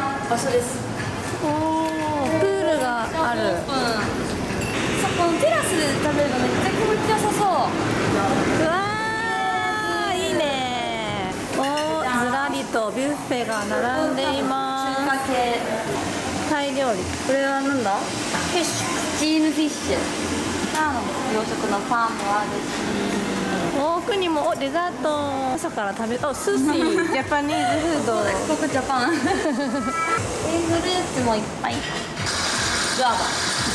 な場所です。おー。プールがある。そうこのテラスで食べるのめっちゃ気持ちよさそう。うわーいいね。おーずらりとビュッフェが並んでいま中華系。すタイ料理。これはなんだ？ fish。steam fish。の洋食のパンもあるし奥にもおデザート朝から食べお寿司。Japanese food。韓国ジャパン。えフルーツもいっぱい。グアバ。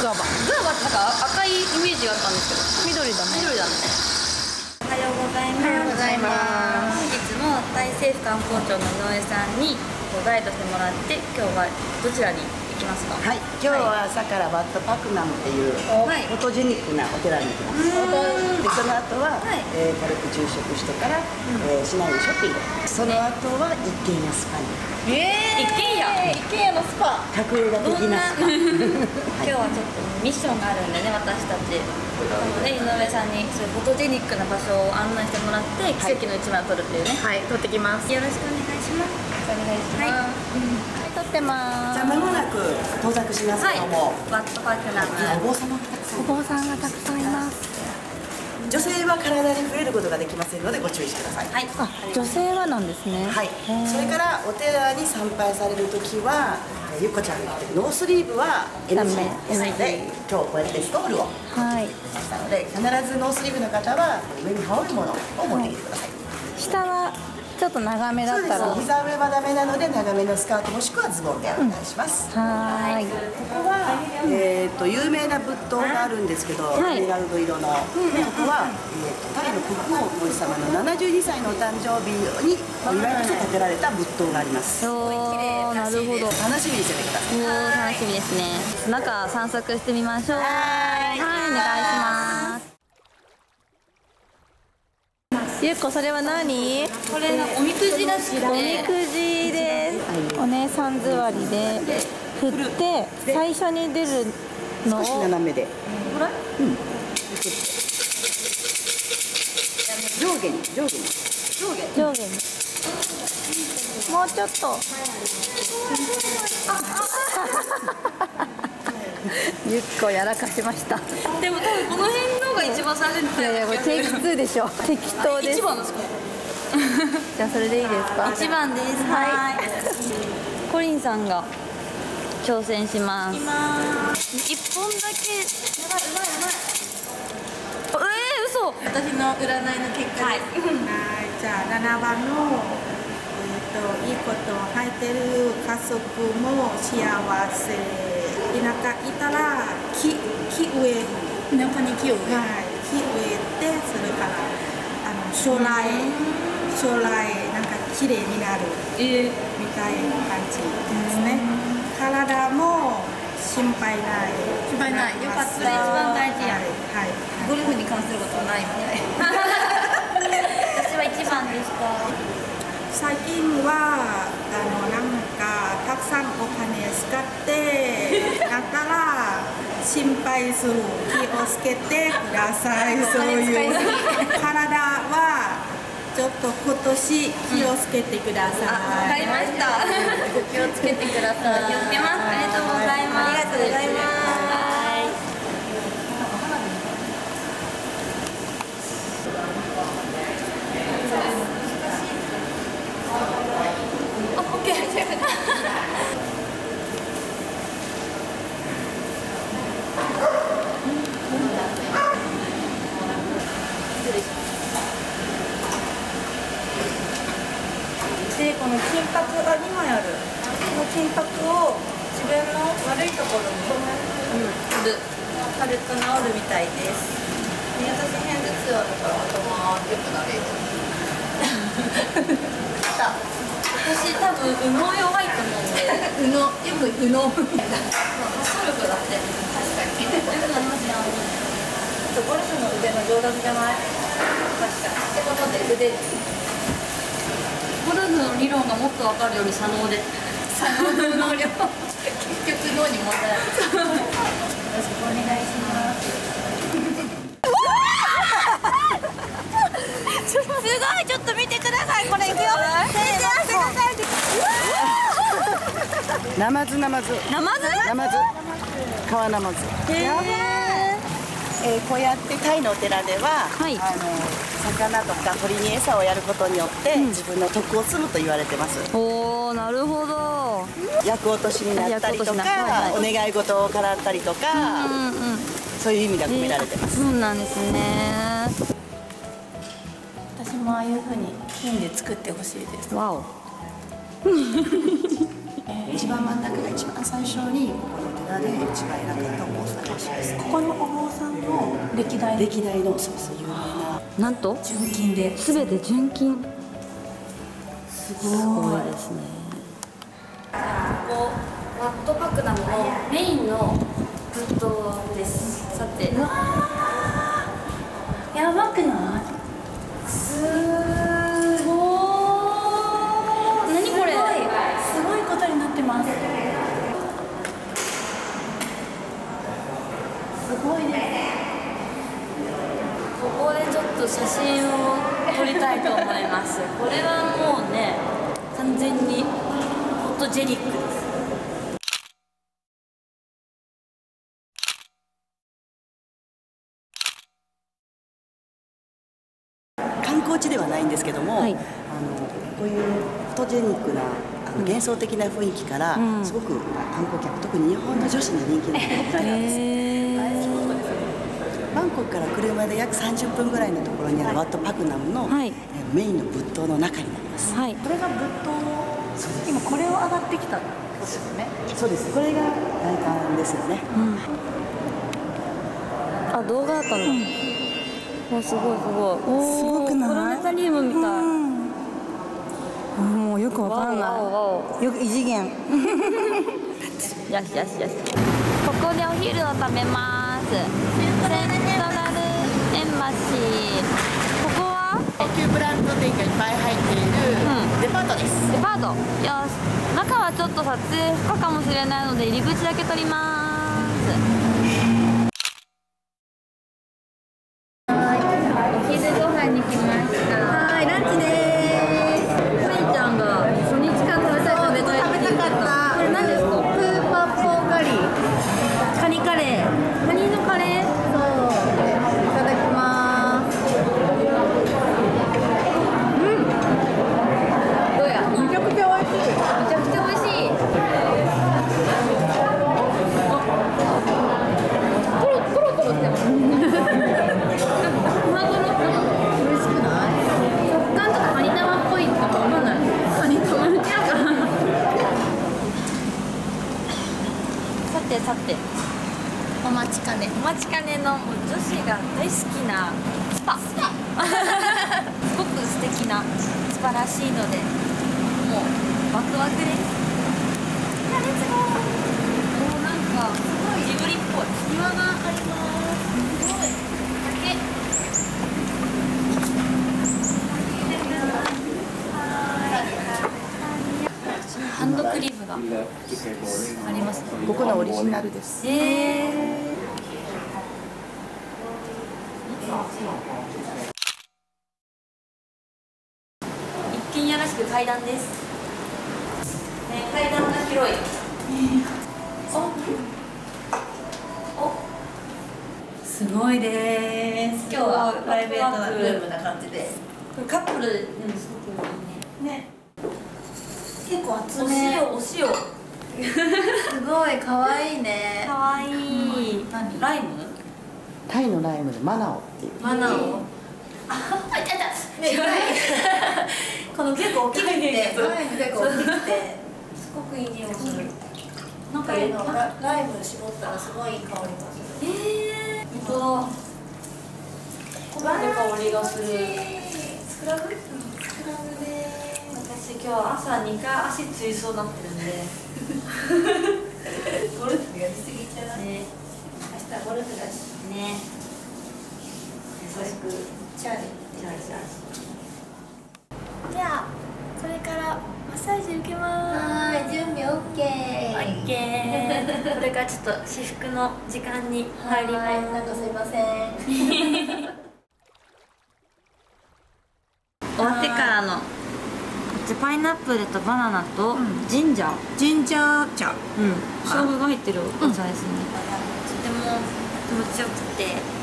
グアバ。グアバってなんか赤いイメージがあったんですけど。緑だね。緑だね。おはようございます。おはようございます。本日もタイ政府観光庁の井上さんにガイドしてもらって今日はどちらに行きますか？はい、今日は朝からバットパクナムっていうはい。フォトジェニックなお寺に行きます。で、その後は、はい。えー軽く昼食してから、えー市内にショッピング。その後は一軒家スパに。え一軒家一軒家のスパ。隠れ家的な？スパ。今日はちょっとミッションがあるんでね私たち。なので井上さんにそういうフォトジェニックな場所を案内してもらって奇跡の一枚を撮るっていうね、はい。撮ってきます。よろしくお願いします。お願いします、はい撮ってまじゃあ間もなく到着しますはいけども、ワットパークナムお坊様がたくさん。お坊さんがたくさんいます。女性は体に触れることができませんのでご注意してください。はい。あ女性はなんですね。はい、それからお寺に参拝されるときは、えーゆっこちゃんが言ってるノースリーブは NG ですので、今日こうやってストールをはい。したので、必ずノースリーブの方は上に羽織るものを持ってきてください。下はちょっと長めだそうですったらは膝上はダメなので長めのスカートもしくはズボンでお願いします、ーい。ここは、えー、と有名な仏塔があるんですけど、はい。エメラルド色の、でここは、えー、とタイの国王王子様の72歳のお誕生日にお祝いとして建てられた仏塔があります。なるほど楽しみにしててください楽しみですね。中散策してみましょう。はい。はいお願いしますゆっこそれは何？これおみくじらしくて。おみくじです。お姉さん座りで振って最初に出るの少しを斜めで。これ上下に上下に。上下上下に。もうちょっと。ゆっこやらかしました。いでも多分この辺のが一番最初にやいやこれテイク2でしょ。適当です。一番ですか？じゃあそれでいいですか？一番です。はい。コリンさんが挑戦します。一本だけ。やばいうまいうまい。えー、嘘。私の占いの結果。はい、じゃあ7番の、えー、といいこと入ってる家族も幸せ。田舎いたら木木植える田舎に木を植えはい木植えてそれからあの将来将来なんか綺麗になるえー、みたいな感じですね。体も心配ない。心配ないよかった。それ一番大事やはい、はい。ゴルフに関することはないみたい。私は一番でした最近はあのなんかたくさんお金使ってだから心配する気をつけてくださいそういう体はちょっと今年気をつけてください、わかりました。気をつけてください。気をつけます。ありがとうございます。ありがとうございます。あ、オッケー。でこの金箔が2枚あるこの金箔を自分の悪いところにる。貼ると治るみたいですで私偏頭痛あるから頭良くなれる私多分羽毛弱いと思うんで。羽毛、よく羽毛。発想力だって。確かに。よくなりますよ。ゴルフの腕の上達じゃない確かに。ってことで腕。ゴルフの理論がもっとわかるより左脳で。左脳の能力。結局脳に問題。よろしくお願いします。すごいちょっと見てくださいこれいくよ。ナマズナマズナマズナマズ川ナマズやばいえーこうやってタイのお寺では、はい。あの魚とか鳥に餌をやることによって、自分の徳を積むと言われてます。おおなるほど。厄落としになったりとか、お願い事を叶ったりとか、うんうんそういう意味が込められてます、そうなんですね。私もああいう風に金で作ってほしいです。わお。一番真ん中が一番最初にここの寺で一番偉かったお坊さん。らしいですここのお坊さんの歴代。歴代のそうそうななんと？純金で。すべて純金。すごい。ですね。ここワットパクナムの。メインの仏塔です。さて。やばくないすごー何これすごいことになってますすごいねここでちょっと写真を撮りたいと思います。これはもうね完全にフォトジェニックです。観光地ではないんですけども、はい。あのこういうフォトジェニックなあの幻想的な雰囲気から、うん。すごく観光客特に日本の女子に人気のお寺です。へバンコクから車で約30分ぐらいのところにあるワットパクナムの、はい。えーメインの仏塔の中になります、はいこれが仏塔今これを上がってきたってことですよね。そうです。これが外観ですよね。あ動画あったの、おすごいすごい。おすごくない？プラネタリウムみたい、もうよくわわおわおわよく異次元。お よしよしよし。ここでお昼を食べますセントラルエンバシー。ここは。高級ブランド店がいっぱい入っているうん。デパートです、デパート。よし中はちょっと撮影不可かもしれないので入り口だけ撮りますてさて。お待ちかね。お待ちかねの女子が大好きなスパ。すごく素敵な素晴らしいのでもうワクワクです。いやレッツゴーもうなんかすごいジブリっぽい。庭があります。すごい。竹。ハンドクリームがありますね。ここのオリジナルです。へえ一軒家らしく階段です、ね、階段が広い。すごいです。今日はプライベートなルームな感じで。カップルでもすごくいいね。ね結構厚おめ。塩お塩すごい可愛いね。かわいい。何？ライム？タイのライムでマナオっていう。マナオ？この結構大きくてライム結構大きくてすごくいい匂いするなんかいいのラライム絞ったらすごいいい香りがするえー、本当だこの香りがするスクラブスクラブで私今日朝2回足ついそうになってるんで。ゴルフやりすぎちゃう。ね。明日ゴルフだし。ね。優しく。チャーリー。チャージャじゃあこれからマッサージ受けます。はい準備 OK これからちょっと至福の時間に入ります。はいなんかすいません 終わってからのこっちパイナップルとバナナとジンジャー。ジンジャー茶。うん。生姜が入ってるお茶ですね、とても気持ちよくて。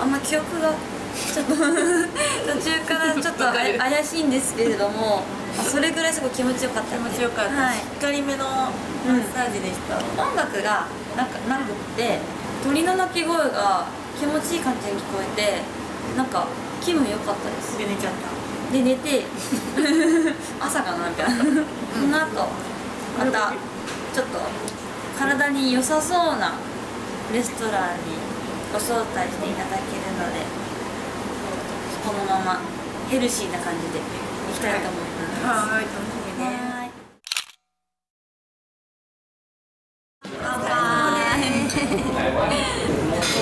あんま記憶がちょっと 途中からちょっとあ怪しいんですけれどもあそれぐらいすごい気持ちよかった気持ちよかった、はい、光めのマッサージでした、音楽がなんかなくって鳥の鳴き声が気持ちいい感じに聞こえてなんか気分良かったです。で寝ちゃったで寝て。朝かなみたいな。その後またちょっと体に良さそうなレストランにご招待していただけるのでこのままヘルシーな感じでいきたいと思います。はい。楽しみね。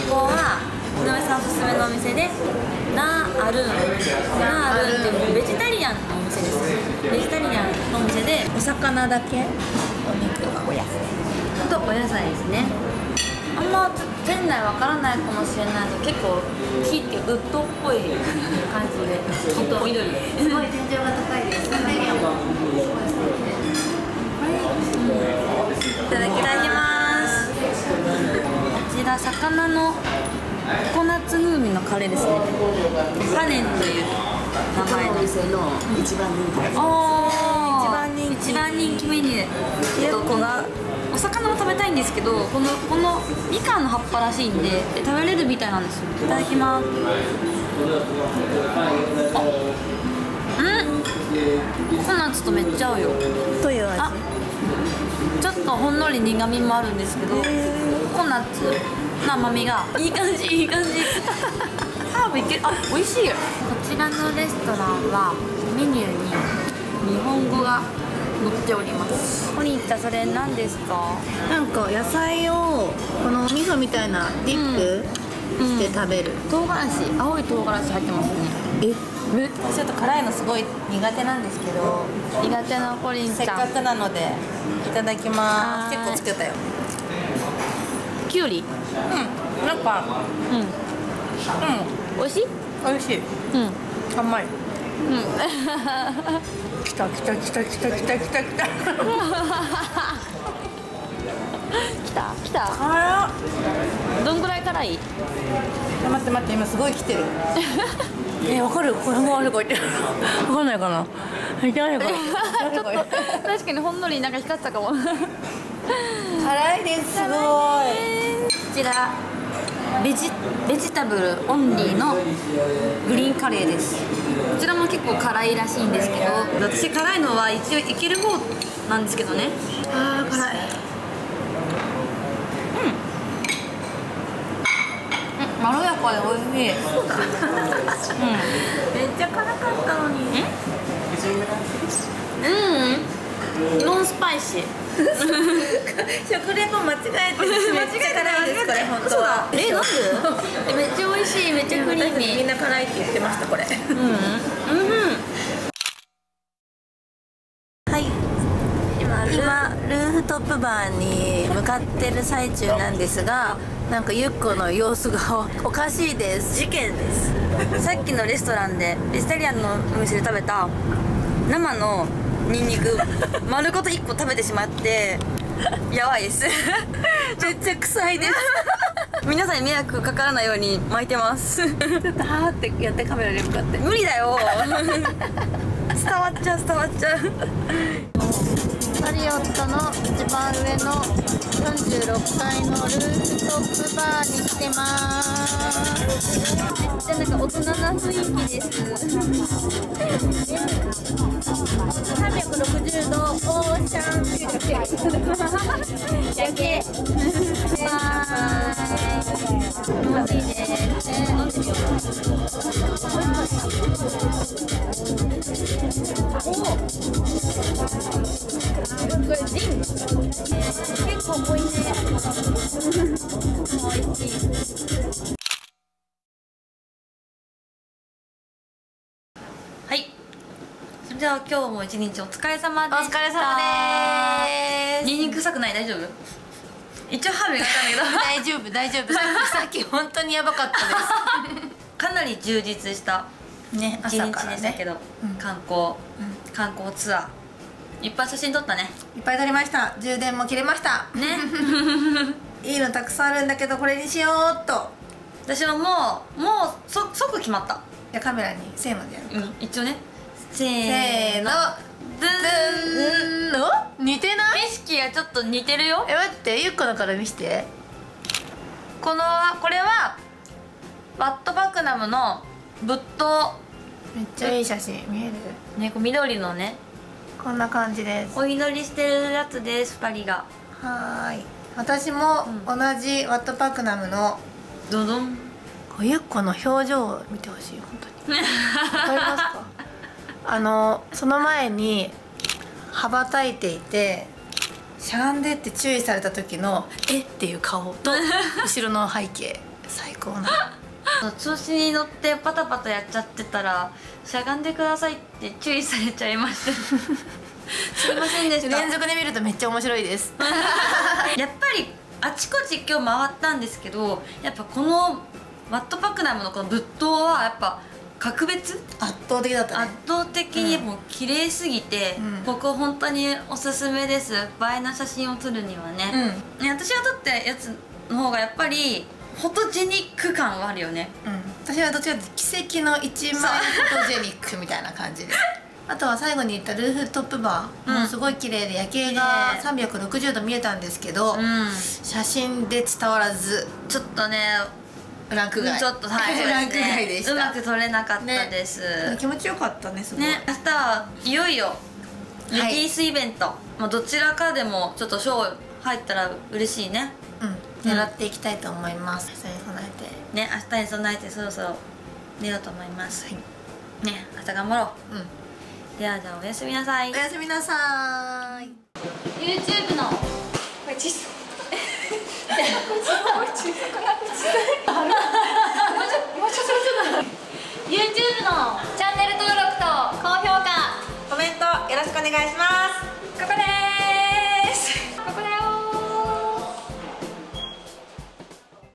ここは井上さんおすすめのお店でナーアルーンナーアルーンっていうベジタリアンのお店ですベジタリアンのお店でお魚だけお肉がお野菜。とお野菜ですねあんま店内わからないかもしれないけど結構木ってウッドっぽい感じで。木と緑すごい。天井が高いですイタリアンもいただきます。こちら魚のココナッツ風味のカレーですね。パネンという名前の。店の一番人気です一番人気一番人気メニューとこのお魚も食べたいんですけどこのこのみかんの葉っぱらしいんでで食べれるみたいなんですよ。いただきます。あうん。ココナッツとめっちゃ合うよ。という味？あちょっとほんのり苦みもあるんですけどココナッツの甘みがいい感じいい感じ。ハーブいける？あ美味しいこちらのレストランはメニューに日本語が載っております。ここに行ったそれ何ですか？なんか野菜をこの味噌みたいなディップして食べる、唐辛子青い唐辛子入ってますね。え？めちょっと辛いのすごい苦手なんですけど。苦手なコリンちゃん。せっかくなのでいただきます。結構作ったよきゅうり。うん。なんかうん。うん。美味しい？美味しい。うん。甘い。うん。来た来た来た来た来た来た来た来た。来た？辛どんぐらい辛い？待って待って今すごい来てる。えわかる？これもあれこれ わかんないかな。確かにほんのりなんか光ったかも。辛いです。す。ごいちらベジベジタブルオンリーのグリーンカレーです。こちらも結構辛いらしいんですけど私辛いのは一応いける方なんですけどね。あー辛い。まろやかで美味しい。そうだ。めっちゃ辛かったのに。うんノンスパイシー。食レポ間違えてる。めっちゃ辛いですこれ本当は。えなんで？えめっちゃ美味しいめっちゃクリーミー。みんな辛いって言ってましたこれ。うん。うん。はい。今今ルーフトップバーに向かってる最中なんですがなんかゆっこの様子がおかしいです。事件です。さっきのレストランでベジタリアンのお店で食べた生のニンニク。丸ごと1個食べてしまってやばいです。めっちゃ臭いです。皆さんに迷惑かからないように巻いてます。ちょっとはーってやってカメラに向かって。無理だよ。伝わっちゃう伝わっちゃう。マリオットの一番上の46階のルーフトップバーに来てますめっちゃなんか大人な雰囲気です360度オーシャンビュー夜景はーい気持ちいいです。飲んでみようこ構濃いね美味しいはい。それでは今日も一日お疲れ様でしたお疲れ様です。ニンニク臭くない？大丈夫？一応歯磨いたんだけど。大丈夫大丈夫。さっき本当にやばかったで かなり充実したすね。一日でしたけど、観光、観光ツアーいっぱい写真撮ったね。いっぱい撮りました。充電も切れました。ね。いいのたくさんあるんだけどこれにしようっと。私はもうもうそ即決まった。じゃあカメラにせーのでやるうん一応ね。せせーの。ドゥーンの。似てない？景色がちょっと似てるよ。え待って。ゆっこのから見して。このこれはワットバクナムの仏塔めっちゃいい写真。見える？ねこう緑のねこんな感じです。お祈りしてるやつです2人が。はーい。私も同じワットパクナムのドドン。ゆっこの表情を見てほしい本当に。わかりますか？あのその前に羽ばたいていてしゃがんでって注意された時の「え？っ?」ていう顔と 後ろの背景最高な。調子に乗ってパタパタやっちゃってたらしゃがんでくださいって注意されちゃいました。すいませんでした。連続で見るとめっちゃ面白いです。やっぱりあちこち今日回ったんですけどやっぱこのワットパクナムのこの仏塔はやっぱ格別？圧倒的だった圧ね倒的にもう綺麗すぎて、うん。ここ本当におすすめです。映えな写真を撮るにはね、ね私が撮ったやつの方がやっぱりフォトジェニック感はあるよね。うん、私はどっちかというと奇跡の一枚フォトジェニックみたいな感じで。あとは最後に言ったルーフトップバー、うん。もうすごい綺麗で夜景が綺麗。360度見えたんですけど、うん。写真で伝わらずちょっとねランク外。ちょっとはいそうランク外でした。うまく撮れなかったです、気持ちよかったねすごい、ね明日はいよいよリリースイベント、まあ、どちらかでもちょっとショー入ったら嬉しい。ねうん、狙っていきたいと思います明日に備えてね明日に備えてそろそろ寝ようと思います、ね明日頑張ろう。ん。うではじゃあおやすみなさい。おやすみなさーい。YouTube の。YouTube のチャンネル登録と高評価コメントよろしくお願いします